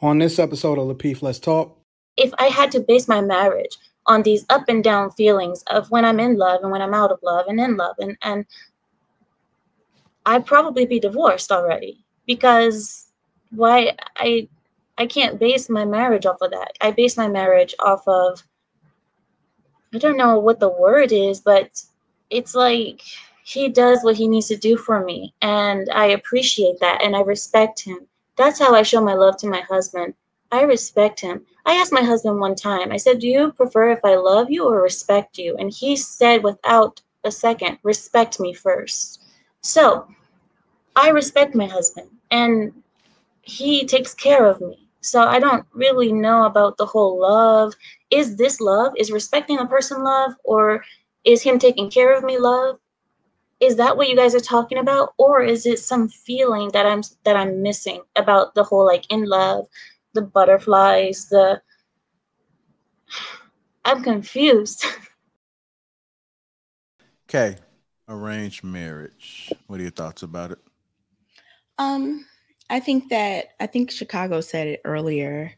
On this episode of Lapeef Let's Talk. If I had to base my marriage on these up and down feelings of when I'm in love and when I'm out of love and in love and and I'd probably be divorced already because why I I can't base my marriage off of that. I base my marriage off of I don't know what the word is, but it's like he does what he needs to do for me and I appreciate that and I respect him. That's how I show my love to my husband. I respect him. I asked my husband one time, I said, Do you prefer if I love you or respect you? And he said, without a second, respect me first. So I respect my husband and he takes care of me. So I don't really know about the whole love. Is this love? Is respecting a person love? Or is him taking care of me love? Is that what you guys are talking about? Or is it some feeling that I'm that I'm missing about the whole like in love, the butterflies, the I'm confused. Okay. Arranged marriage. What are your thoughts about it? Um, I think that I think Chicago said it earlier.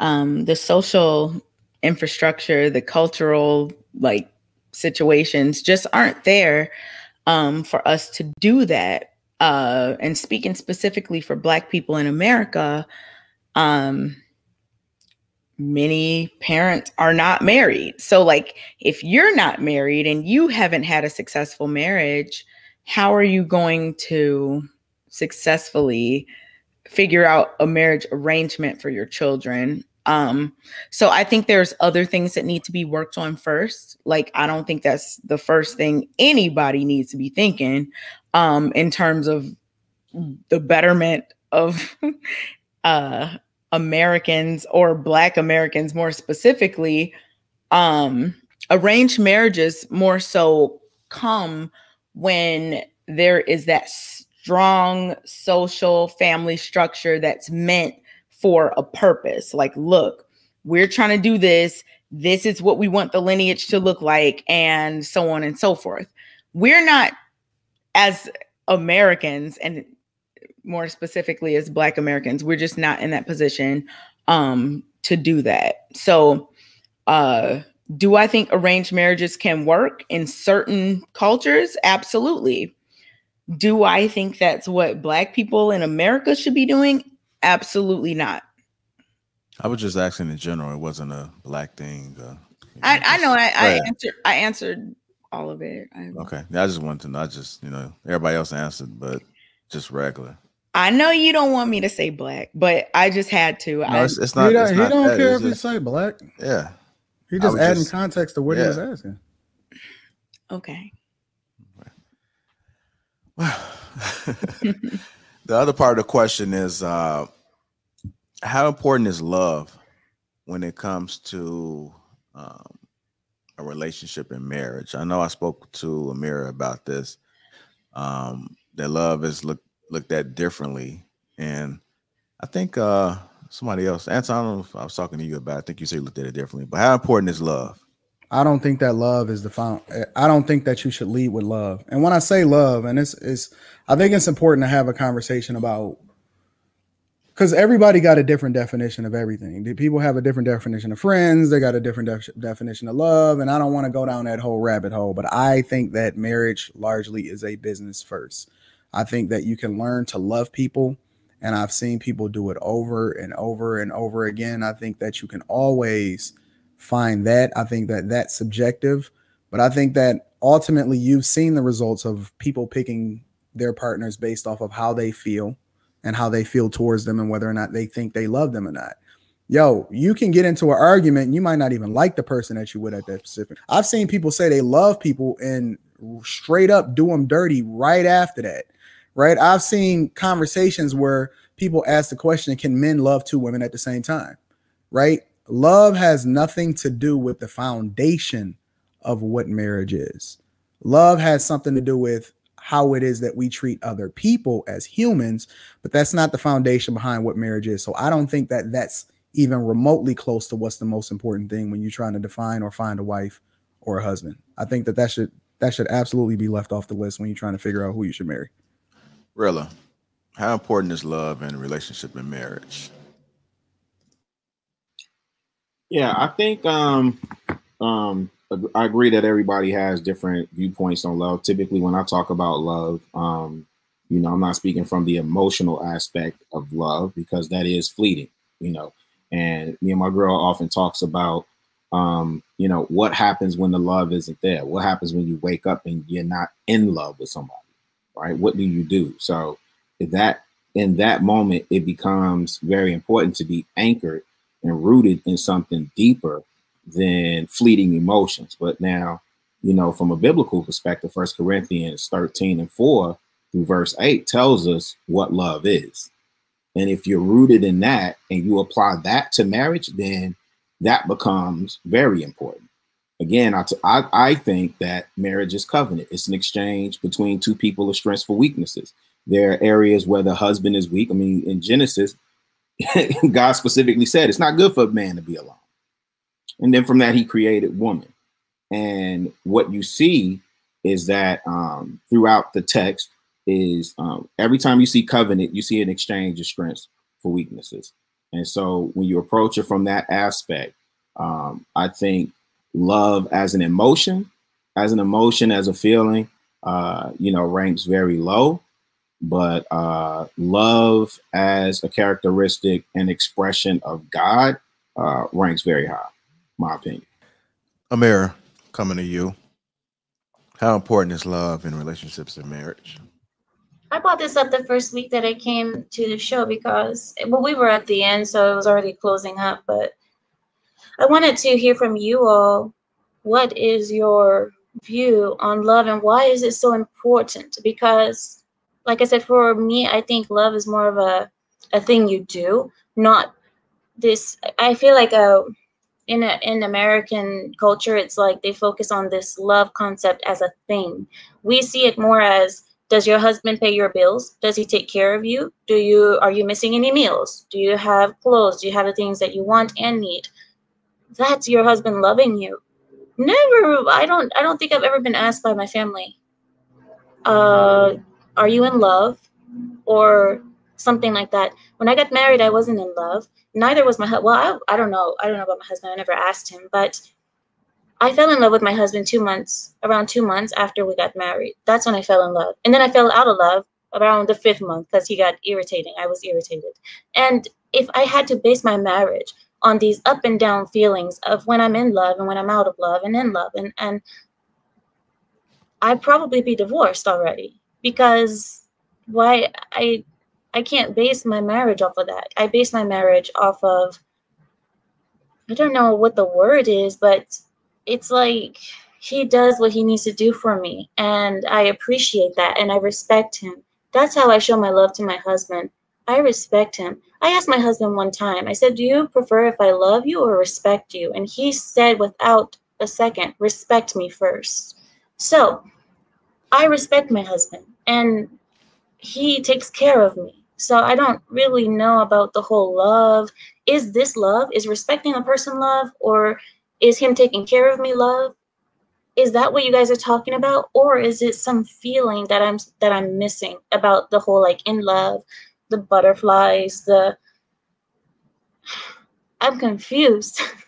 Um, the social infrastructure, the cultural like situations just aren't there um, for us to do that. Uh, and speaking specifically for Black people in America, um, many parents are not married. So, like, if you're not married and you haven't had a successful marriage, how are you going to successfully figure out a marriage arrangement for your children? Um, so I think there's other things that need to be worked on first. Like, I don't think that's the first thing anybody needs to be thinking um, in terms of the betterment of uh Americans or Black Americans more specifically, um, arranged marriages more so come when there is that strong social family structure that's meant for a purpose. Like, look, we're trying to do this. This is what we want the lineage to look like, and so on and so forth. We're not, as Americans, and more specifically as black americans we're just not in that position um to do that so uh do i think arranged marriages can work in certain cultures absolutely do i think that's what black people in america should be doing absolutely not i was just asking in general it wasn't a black thing uh, I, I know I, I answered i answered all of it I, okay i just wanted to not just you know everybody else answered but just regular I know you don't want me to say black, but I just had to. No, I, it's, it's not. He don't, he don't care if just, you say black. Yeah, he just adding just, context to what yeah. he was asking. Okay. the other part of the question is uh, how important is love when it comes to um, a relationship and marriage? I know I spoke to Amira about this. Um, that love is look looked at differently. And I think uh somebody else, Anton, I I was talking to you about. It. I think you said you looked at it differently. But how important is love? I don't think that love is the found. I don't think that you should lead with love. And when I say love, and it's it's, I think it's important to have a conversation about because everybody got a different definition of everything. People have a different definition of friends. They got a different def- definition of love, and I don't want to go down that whole rabbit hole. But I think that marriage largely is a business first. I think that you can learn to love people. And I've seen people do it over and over and over again. I think that you can always find that. I think that that's subjective. But I think that ultimately you've seen the results of people picking their partners based off of how they feel and how they feel towards them and whether or not they think they love them or not. Yo, you can get into an argument and you might not even like the person that you would at that specific. I've seen people say they love people and straight up do them dirty right after that right? I've seen conversations where people ask the question, can men love two women at the same time? Right? Love has nothing to do with the foundation of what marriage is. Love has something to do with how it is that we treat other people as humans, but that's not the foundation behind what marriage is. So I don't think that that's even remotely close to what's the most important thing when you're trying to define or find a wife or a husband. I think that that should that should absolutely be left off the list when you're trying to figure out who you should marry. Rilla, how important is love and relationship and marriage? Yeah, I think um, um, I agree that everybody has different viewpoints on love. Typically, when I talk about love, um, you know, I'm not speaking from the emotional aspect of love because that is fleeting, you know. And me and my girl often talks about, um, you know, what happens when the love isn't there? What happens when you wake up and you're not in love with somebody, right? What do you do? So that in that moment, it becomes very important to be anchored and rooted in something deeper than fleeting emotions. But now, you know, from a biblical perspective, First Corinthians 13 and 4 through verse 8 tells us what love is. And if you're rooted in that and you apply that to marriage, then that becomes very important. Again, I, t- I, I think that marriage is covenant. It's an exchange between two people of strengths for weaknesses. There are areas where the husband is weak. I mean, in Genesis, God specifically said it's not good for a man to be alone. And then from that, he created woman. And what you see is that um, throughout the text is um, every time you see covenant, you see an exchange of strengths for weaknesses. And so when you approach it from that aspect, um, I think love as an emotion, as an emotion, as a feeling, uh, you know, ranks very low. But uh, love as a characteristic and expression of God uh, ranks very high my opinion. Amir, coming to you. How important is love in relationships and marriage? I brought this up the first week that I came to the show because, well, we were at the end, so it was already closing up. But I wanted to hear from you all. What is your view on love and why is it so important? Because, like I said, for me, I think love is more of a, a thing you do, not this. I feel like a in a, in American culture, it's like they focus on this love concept as a thing. We see it more as does your husband pay your bills? Does he take care of you? Do you are you missing any meals? Do you have clothes? Do you have the things that you want and need? That's your husband loving you. Never I don't I don't think I've ever been asked by my family. Uh are you in love? Or something like that. When I got married, I wasn't in love. Neither was my husband. Well, I, I don't know. I don't know about my husband. I never asked him, but I fell in love with my husband two months, around two months after we got married. That's when I fell in love. And then I fell out of love around the fifth month because he got irritating. I was irritated. And if I had to base my marriage on these up and down feelings of when I'm in love and when I'm out of love and in love, and, and I'd probably be divorced already because why I I can't base my marriage off of that. I base my marriage off of I don't know what the word is, but it's like he does what he needs to do for me and I appreciate that and I respect him. That's how I show my love to my husband. I respect him. I asked my husband one time, I said, Do you prefer if I love you or respect you? And he said, without a second, respect me first. So I respect my husband and he takes care of me. So I don't really know about the whole love. Is this love? Is respecting a person love? Or is him taking care of me love? Is that what you guys are talking about? Or is it some feeling that I'm that I'm missing about the whole like in love, the butterflies, the I'm confused.